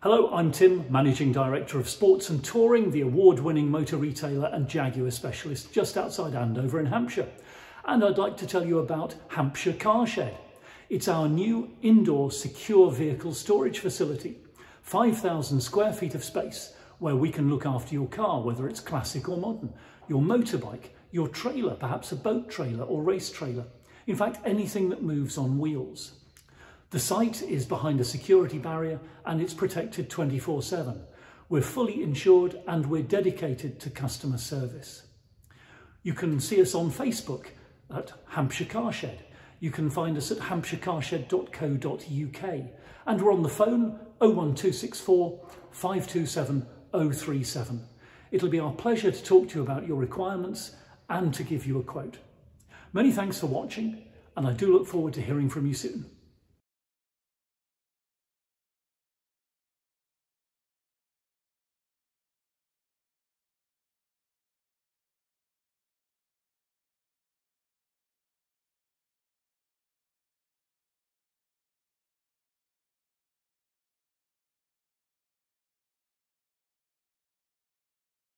Hello, I'm Tim, Managing Director of Sports and Touring, the award-winning motor retailer and Jaguar specialist just outside Andover in Hampshire. And I'd like to tell you about Hampshire Car Shed. It's our new indoor secure vehicle storage facility. 5,000 square feet of space where we can look after your car, whether it's classic or modern, your motorbike, your trailer, perhaps a boat trailer or race trailer. In fact, anything that moves on wheels. The site is behind a security barrier and it's protected 24 7. We're fully insured and we're dedicated to customer service. You can see us on Facebook at Hampshire Car Shed. You can find us at hampshirecarshed.co.uk and we're on the phone 01264 527 037. It'll be our pleasure to talk to you about your requirements and to give you a quote. Many thanks for watching and I do look forward to hearing from you soon.